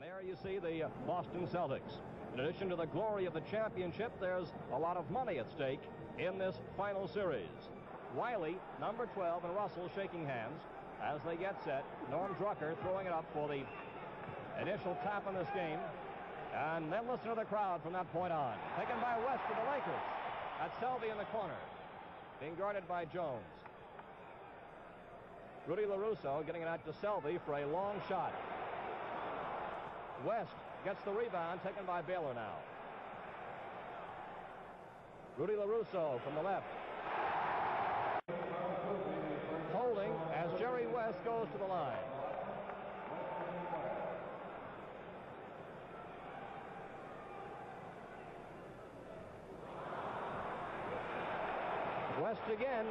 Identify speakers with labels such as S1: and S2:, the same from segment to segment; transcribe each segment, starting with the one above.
S1: There you see the uh, Boston Celtics. In addition to the glory of the championship, there's a lot of money at stake in this final series. Wiley, number 12, and Russell shaking hands as they get set. Norm Drucker throwing it up for the initial tap in this game. And then listen to the crowd from that point on. Taken by West to the Lakers. That's Selvy in the corner. Being guarded by Jones. Rudy LaRusso getting it out to Selvy for a long shot. West gets the rebound taken by Baylor now. Rudy LaRusso from the left. Holding as Jerry West goes to the line. West again.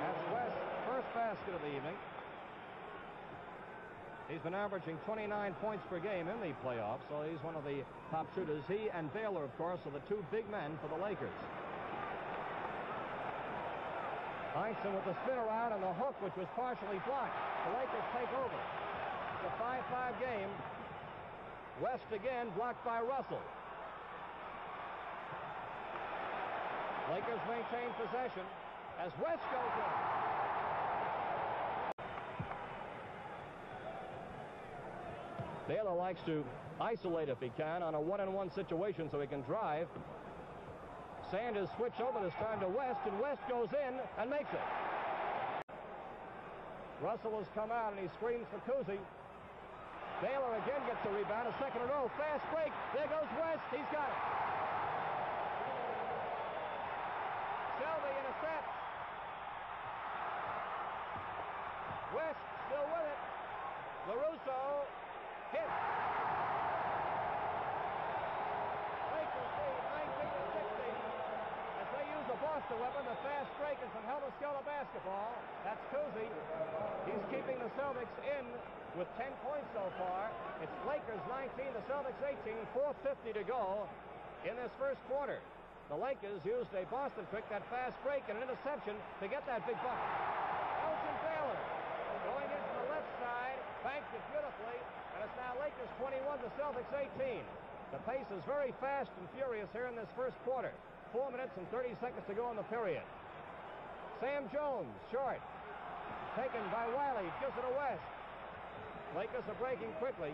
S1: That's West's first basket of the evening. He's been averaging 29 points per game in the playoffs, so he's one of the top shooters. He and Baylor, of course, are the two big men for the Lakers. Heinsohn with the spin around and the hook, which was partially blocked. The Lakers take over. It's a 5-5 game. West again blocked by Russell. Lakers maintain possession as West goes in. Baylor likes to isolate if he can on a one-on-one situation so he can drive. Sanders switch over this time to West, and West goes in and makes it. Russell has come out, and he screams for Cousy. Baylor again gets a rebound, a second in a row. Fast break. There goes West. He's got it. Selvy intercepts. West still with it. LaRusso lead 19 to 16 as they use the Boston weapon, the fast break and some Helmut Skelter basketball. That's Cousy. He's keeping the Celtics in with 10 points so far. It's Lakers 19, the Celtics 18, 4.50 to go in this first quarter. The Lakers used a Boston trick, that fast break and an interception to get that big bucket. Elgin Baylor going in from the left side, banked it beautifully, and it's now Lakers 21 the Celtics 18. The pace is very fast and furious here in this first quarter. Four minutes and 30 seconds to go in the period. Sam Jones, short. Taken by Wiley, gives it to West. Lakers are breaking quickly.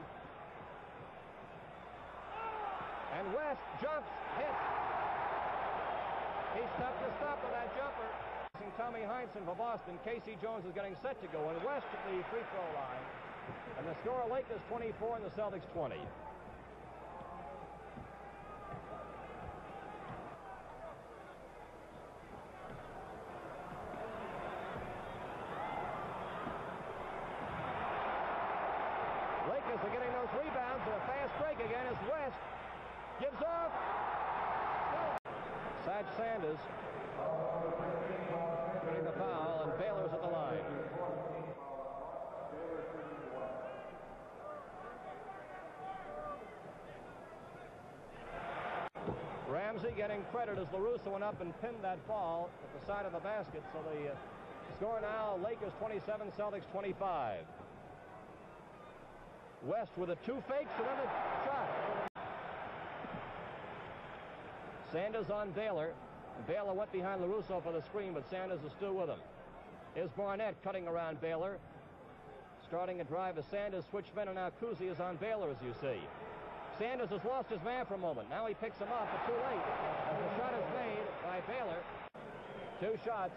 S1: And West jumps, hits, He's tough to stop with that jumper. Tommy Heinsohn for Boston. K.C. Jones is getting set to go. And West at the free throw line. And the score, Lakers 24 and the Celtics 20. Lakers are getting those rebounds and a fast break again as West gives off. Satch Sanders getting the foul, and Baylor's at the line. Ramsey getting credit as LaRusso went up and pinned that ball at the side of the basket. So the uh, score now, Lakers 27, Celtics 25. West with a two fakes and then the shot. Sanders on Baylor. Baylor went behind LaRusso for the screen, but Sanders is still with him. Is Barnett cutting around Baylor. Starting a drive as Sanders switched men, and now is on Baylor, as you see. Sanders has lost his man for a moment. Now he picks him up, but too late. As the shot is made by Baylor. Two shots.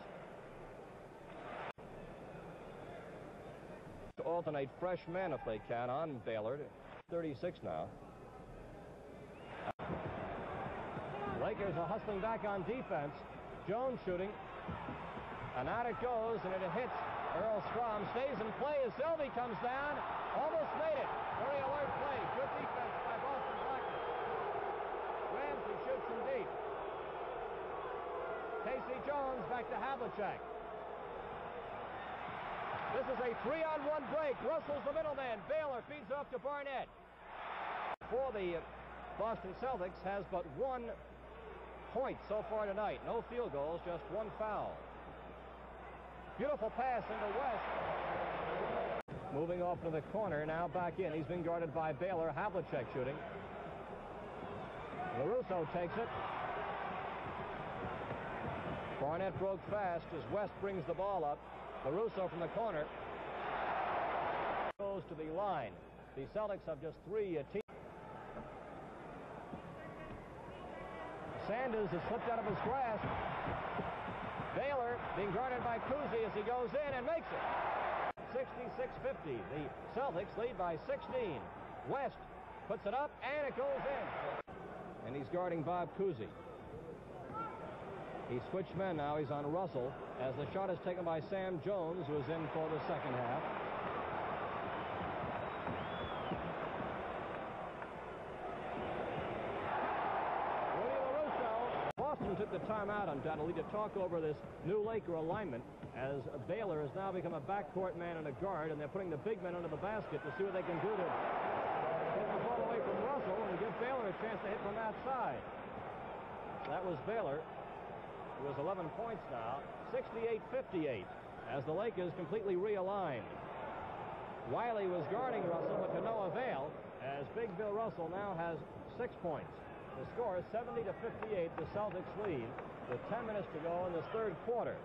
S1: To alternate fresh men if they can on Baylor. 36 now. Lakers are hustling back on defense. Jones shooting. And out it goes, and it hits Earl Strom. Stays in play as Selvy comes down. Almost made it. Very alert play. Good defense by shoots him deep. K.C. Jones back to Havlicek. This is a three-on-one break. Russell's the middleman. Baylor feeds off to Barnett. For the uh, Boston Celtics has but one point so far tonight. No field goals, just one foul. Beautiful pass into West. moving off to the corner, now back in. He's been guarded by Baylor. Havlicek shooting. LaRusso takes it. Barnett broke fast as West brings the ball up. LaRusso from the corner goes to the line. The Celtics have just three a team. Sanders has slipped out of his grasp. Baylor being guarded by Cousy as he goes in and makes it. 66-50. The Celtics lead by 16. West puts it up and it goes in. And he's guarding Bob Cousy. He switched men now. He's on Russell as the shot is taken by Sam Jones, who is in for the second half. Boston took the timeout undoubtedly to talk over this new Laker alignment as Baylor has now become a backcourt man and a guard, and they're putting the big men under the basket to see what they can do to Russell and give Baylor a chance to hit from that side. That was Baylor. It was 11 points now, 68-58, as the Lakers completely realigned. Wiley was guarding Russell, but to no avail, as Big Bill Russell now has six points. The score is 70 to 58. The Celtics lead with 10 minutes to go in this third quarter.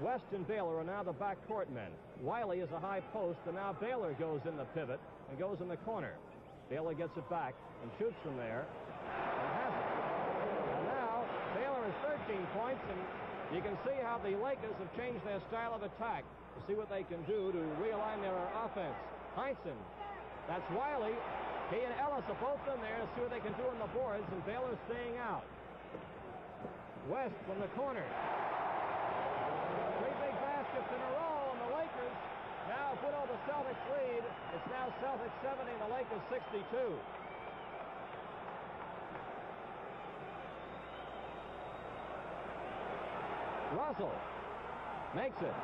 S1: West and Baylor are now the backcourt men. Wiley is a high post, and now Baylor goes in the pivot and goes in the corner. Baylor gets it back and shoots from there and has it. And now Baylor has 13 points, and you can see how the Lakers have changed their style of attack to see what they can do to realign their offense. Heinsohn, that's Wiley. He and Ellis are both in there to see what they can do on the boards, and Baylor staying out. West from the corner. Three big baskets in a row, and the Lakers now put over the Celtics lead. It's now Celtics 70, the Lakers 62. Russell makes it.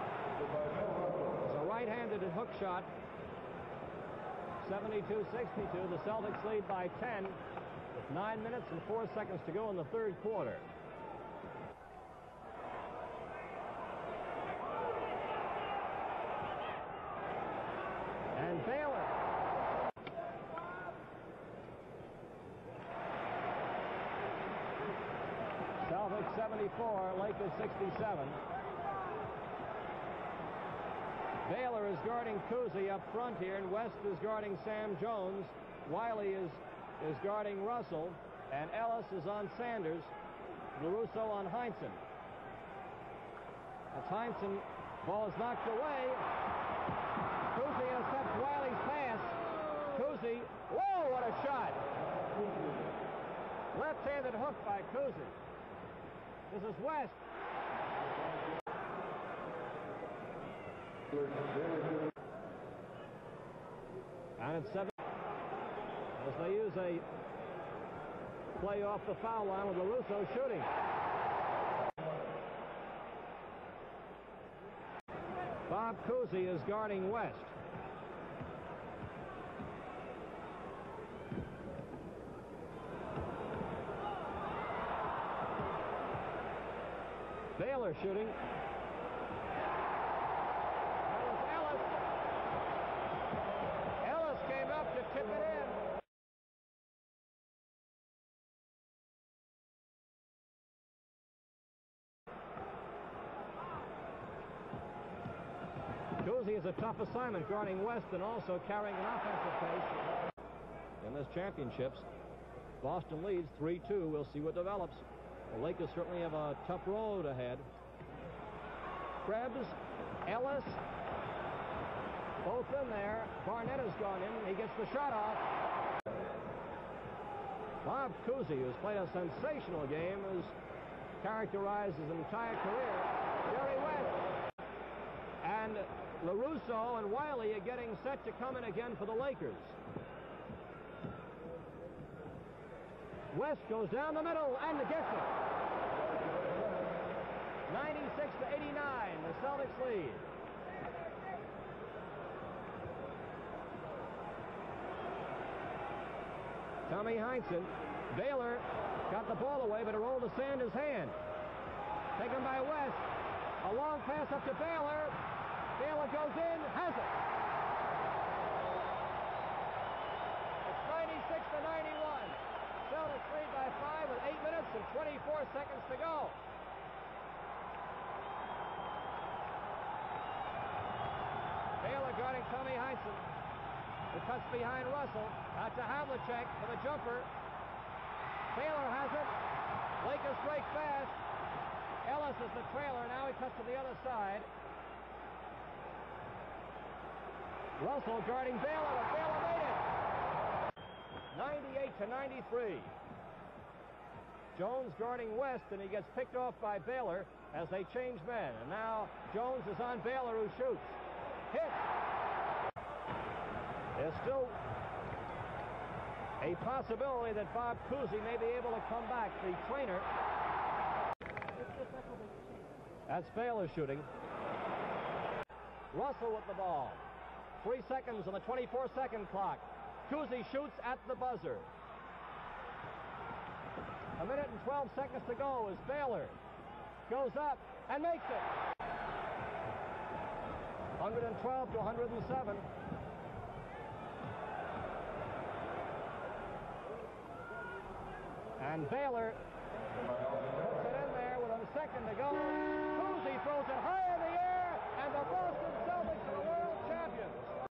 S1: It's a right-handed hook shot. 72-62. The Celtics lead by 10 with nine minutes and four seconds to go in the third quarter. And Baylor. Celtics 74, Lakers 67. Baylor is guarding Cousy up front here, and West is guarding Sam Jones. Wiley is, is guarding Russell, and Ellis is on Sanders. LaRusso on Heinsohn. That's Heinsohn. Ball is knocked away. Cousy intercepts Wiley's pass. Cousy, whoa, what a shot. Left-handed hook by Cousy. This is West. And it's seven. As they use a play off the foul line with LaRusso shooting. Bob Cousy is guarding West. Baylor shooting. That was Ellis. Ellis came up to tip it in. Cousy is a tough assignment guarding West and also carrying an offensive pace in this championships. Boston leads 3-2. We'll see what develops. The Lakers certainly have a tough road ahead. Krebs, Ellis, both in there. Barnett has gone in. He gets the shot off. Bob Cousy, who's played a sensational game, has characterized his entire career. Jerry West. And LaRusso and Wiley are getting set to come in again for the Lakers. West goes down the middle and gets it. 96 to 89, the Celtics lead. Tommy Heinsohn. Baylor got the ball away, but it rolled to Sanders' hand. Taken by West. A long pass up to Baylor. Baylor goes in, has it. to 91. Celtics lead by five with eight minutes and 24 seconds to go. Baylor guarding Tommy Heinsohn, who cuts behind Russell. Out to Havlicek for the jumper. Baylor has it. Lakers break fast. Ellis is the trailer. Now he cuts to the other side. Russell guarding Baylor, Baylor made it. 98 to 93. Jones guarding West, and he gets picked off by Baylor as they change men. And now Jones is on Baylor, who shoots. Hit. There's still a possibility that Bob Cousy may be able to come back, the trainer. That's Baylor shooting. Russell with the ball. Three seconds on the 24-second clock. Cousy shoots at the buzzer. A minute and 12 seconds to go as Baylor goes up and makes it. 112 to 107. And Baylor puts it in there with a second to go. Cousy throws it high in the air, and the Boston